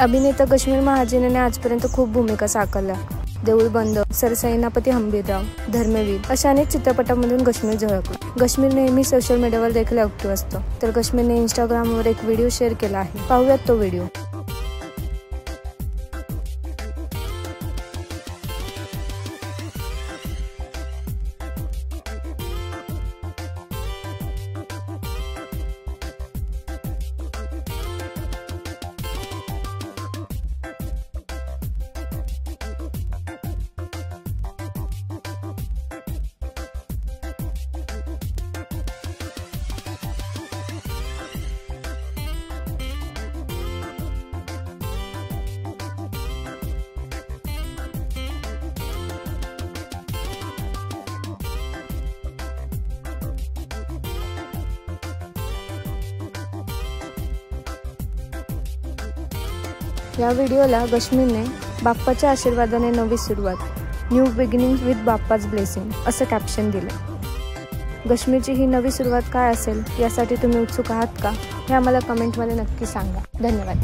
अभिनेता कश्मीर महाजनाने आजपर्यंत खूप भूमिका साकारल्या. देऊळ बंद सरसैनापती हंबीरराव धर्मवीर अशा अनेक चित्रपटांमधून कश्मीर झळकला. कश्मीर नेहमी सोशल मीडियावर देखील ऍक्टिव्ह असतो. तर कश्मीरने इंस्टाग्रामवर एक व्हिडिओ शेअर केला आहे. पाहूयात तो व्हिडिओ या व्हिडिओला गश्मीने बाप्पाच्या आशीर्वादाने नवी सुरुवात new beginning with Bappa's blessing असं कॅप्शन दिलं. गश्मीची ही नवी सुरुवात काय असेल यासाठी तुम्ही उत्सुक आहात का? हे आम्हाला कमेंटमध्ये नक्की सांगा. धन्यवाद.